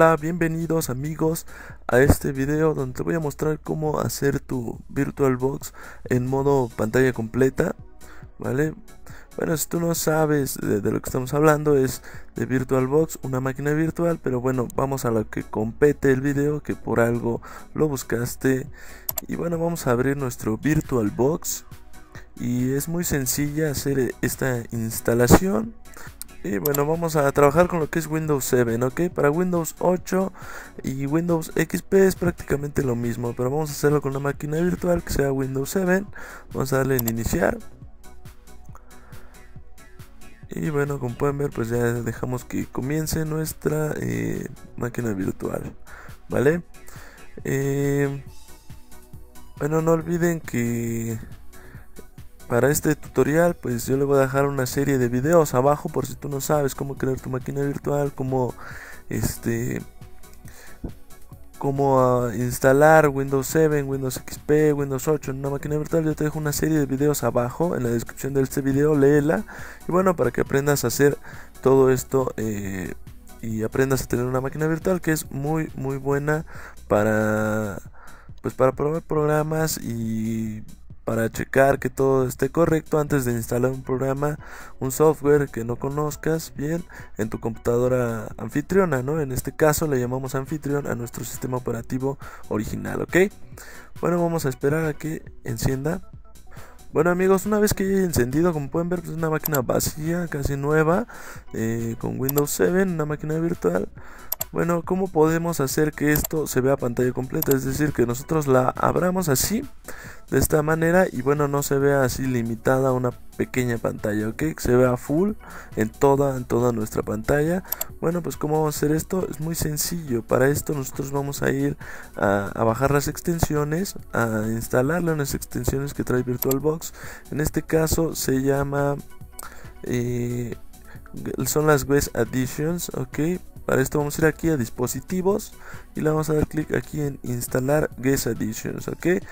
Hola, bienvenidos amigos a este video donde te voy a mostrar cómo hacer tu VirtualBox en modo pantalla completa, ¿vale? Bueno, si tú no sabes de, lo que estamos hablando es de VirtualBox, una máquina virtual, pero bueno, vamos a lo que compete el video, que por algo lo buscaste. Y bueno, vamos a abrir nuestro VirtualBox y es muy sencilla hacer esta instalación. Y bueno, vamos a trabajar con lo que es Windows 7, ¿ok? Para Windows 8 y Windows XP es prácticamente lo mismo, pero vamos a hacerlo con una máquina virtual que sea Windows 7. Vamos a darle en iniciar. Y bueno, como pueden ver, pues ya dejamos que comience nuestra eh, máquina virtual, ¿vale? Eh, bueno, no olviden que para este tutorial pues yo le voy a dejar una serie de videos abajo por si tú no sabes cómo crear tu máquina virtual, cómo este cómo ah, instalar Windows 7, Windows XP, Windows 8 en una máquina virtual. Yo te dejo una serie de videos abajo en la descripción de este video, léela y bueno para que aprendas a hacer todo esto eh, y aprendas a tener una máquina virtual que es muy muy buena para pues para probar programas y para checar que todo esté correcto antes de instalar un programa, un software que no conozcas bien en tu computadora anfitriona, ¿no? En este caso le llamamos anfitrión a nuestro sistema operativo original, ¿ok? Bueno, vamos a esperar a que encienda. Bueno amigos, una vez que haya encendido, como pueden ver, pues es una máquina vacía, casi nueva, eh, con Windows 7, una máquina virtual. Bueno, ¿cómo podemos hacer que esto se vea pantalla completa? Es decir, que nosotros la abramos así, de esta manera, y bueno, no se vea así limitada a una pequeña pantalla, ¿ok? Que se vea full en toda, en toda nuestra pantalla. Bueno, pues ¿cómo vamos a hacer esto? Es muy sencillo. Para esto nosotros vamos a ir a, bajar las extensiones, a instalarle unas extensiones que trae VirtualBox. En este caso se llama... Eh, son las West Additions, ok, para esto vamos a ir aquí a dispositivos y le vamos a dar clic aquí en instalar Guest Editions, ok.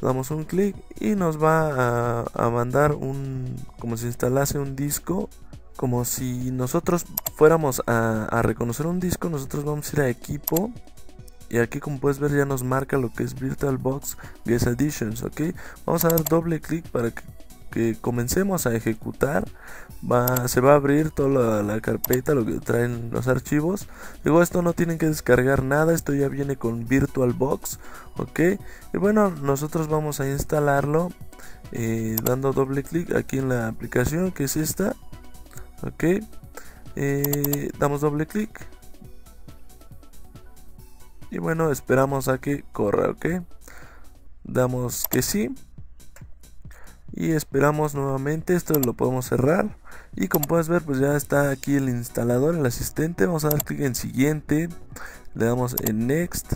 Damos un clic y nos va a, mandar un, como si instalase un disco como si nosotros fuéramos a, reconocer un disco, nosotros vamos a ir a equipo y aquí como puedes ver ya nos marca lo que es VirtualBox Guest Editions, ok. Vamos a dar doble clic para que que comencemos a ejecutar va, se va a abrir toda la, carpeta lo que traen los archivos. Luego esto no tienen que descargar nada esto ya viene con VirtualBox ok. Y bueno nosotros vamos a instalarlo eh, dando doble clic aquí en la aplicación que es esta ok. Eh, damos doble clic. Y bueno esperamos a que corra ok. Damos que sí y esperamos nuevamente esto lo podemos cerrar. Y como puedes ver pues ya está aquí el instalador el asistente. Vamos a dar clic en siguiente le damos en next.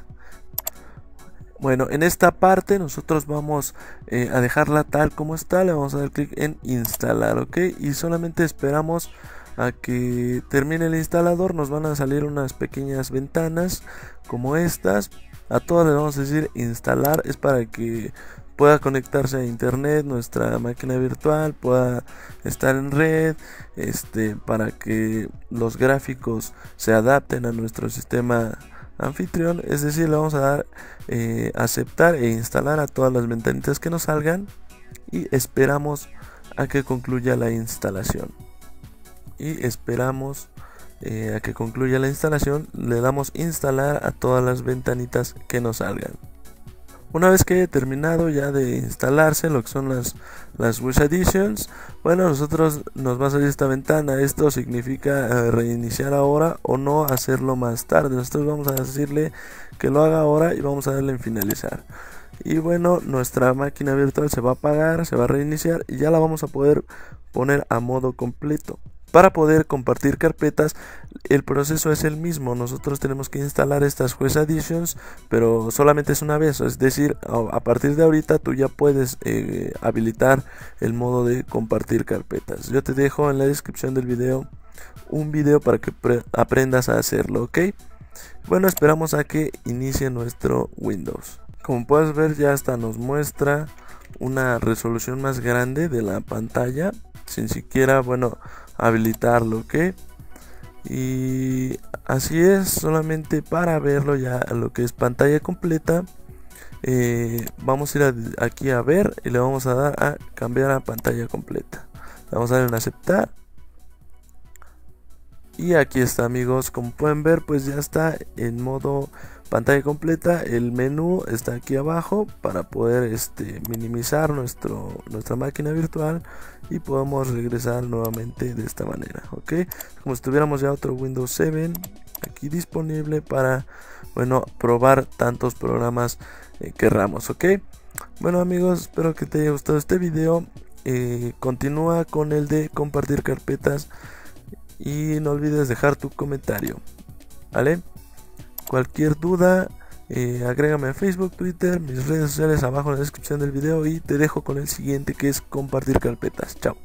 Bueno en esta parte nosotros vamos eh, a dejarla tal como está le vamos a dar clic en instalar ok y solamente esperamos a que termine el instalador nos van a salir unas pequeñas ventanas como estas. A todas le vamos a decir instalar es para que pueda conectarse a internet, nuestra máquina virtual, pueda estar en red, este, para que los gráficos se adapten a nuestro sistema anfitrión, es decir, le vamos a dar eh, aceptar e instalar a todas las ventanitas que nos salgan y esperamos a que concluya la instalación. Y esperamos eh, a que concluya la instalación. Le damos instalar a todas las ventanitas que nos salgan una vez que haya terminado ya de instalarse lo que son las, las Wish Editions, bueno, nosotros nos va a salir esta ventana. Esto significa eh, reiniciar ahora o no hacerlo más tarde. Nosotros vamos a decirle que lo haga ahora y vamos a darle en finalizar. Y bueno, nuestra máquina virtual se va a apagar, se va a reiniciar y ya la vamos a poder poner a modo completo. Para poder compartir carpetas, el proceso es el mismo. Nosotros tenemos que instalar estas Juez Editions, pero solamente es una vez. Es decir, a partir de ahorita tú ya puedes eh, habilitar el modo de compartir carpetas. Yo te dejo en la descripción del video un video para que aprendas a hacerlo, ¿ok? Bueno, esperamos a que inicie nuestro Windows. Como puedes ver, ya hasta nos muestra una resolución más grande de la pantalla sin siquiera, bueno, habilitarlo, ¿ok? y así es solamente para verlo ya lo que es pantalla completa eh, vamos a ir aquí a ver y le vamos a dar a cambiar a pantalla completa vamos a dar en aceptar y aquí está amigos como pueden ver pues ya está en modo pantalla completa el menú está aquí abajo para poder este, minimizar nuestro nuestra máquina virtual y podemos regresar nuevamente de esta manera ok como si tuviéramos ya otro windows 7 aquí disponible para bueno probar tantos programas eh, querramos ok bueno amigos espero que te haya gustado este video. Eh, continúa con el de compartir carpetas y no olvides dejar tu comentario vale Cualquier duda, eh, agrégame a Facebook, Twitter, mis redes sociales abajo en la descripción del video y te dejo con el siguiente que es compartir carpetas. Chao.